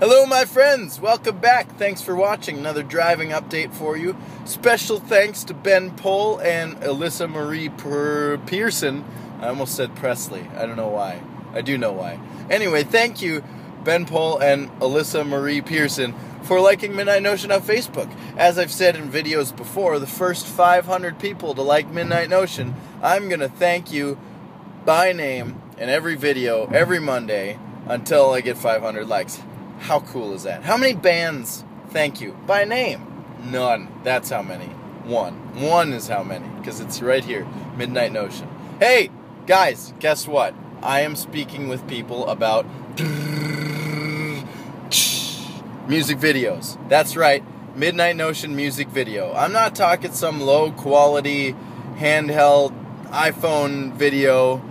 Hello, my friends. Welcome back. Thanks for watching. Another driving update for you. Special thanks to Ben Pohl and Alyssa Marie per- Pearson. I almost said Presley. I don't know why. I do know why. Anyway, thank you, Ben Pohl and Alyssa Marie Pearson, for liking Midnight Notion on Facebook. As I've said in videos before, the first 500 people to like Midnight Notion, I'm going to thank you by name in every video, every Monday, until I get 500 likes. How cool is that? How many bands thank you by name? None. That's how many. One. One is how many, because it's right here Midnight Notion. Hey, guys, guess what? I am speaking with people about music videos. That's right, Midnight Notion music video. I'm not talking some low quality handheld iPhone video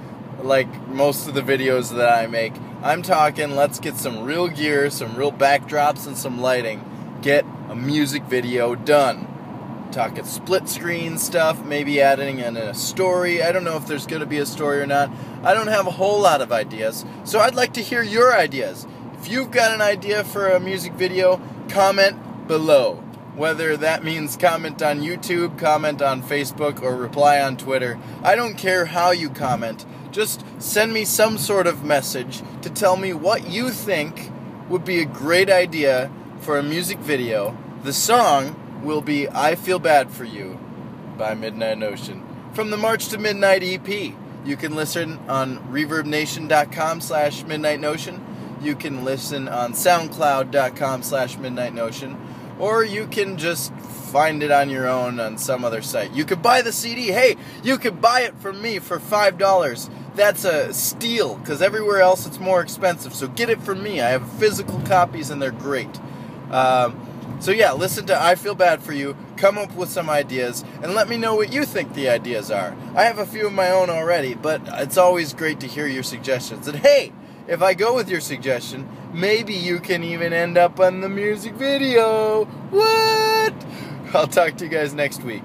like most of the videos that I make. I'm talking, let's get some real gear, some real backdrops, and some lighting. Get a music video done. Talking split screen stuff, maybe adding in a story. I don't know if there's going to be a story or not. I don't have a whole lot of ideas, so I'd like to hear your ideas. If you've got an idea for a music video, comment below. Whether that means comment on YouTube, comment on Facebook, or reply on Twitter. I don't care how you comment. Just send me some sort of message to tell me what you think would be a great idea for a music video. The song will be I Feel Bad for You by Midnight Notion from the March to Midnight EP. You can listen on reverbnation.com slash midnight notion. You can listen on soundcloud.com slash midnight notion. Or you can just find it on your own on some other site. You could buy the CD. Hey, you could buy it from me for $5 that's a steal because everywhere else it's more expensive. So get it from me. I have physical copies and they're great. Um, so yeah, listen to I Feel Bad for You, come up with some ideas, and let me know what you think the ideas are. I have a few of my own already, but it's always great to hear your suggestions. And hey, if I go with your suggestion, maybe you can even end up on the music video. What? I'll talk to you guys next week.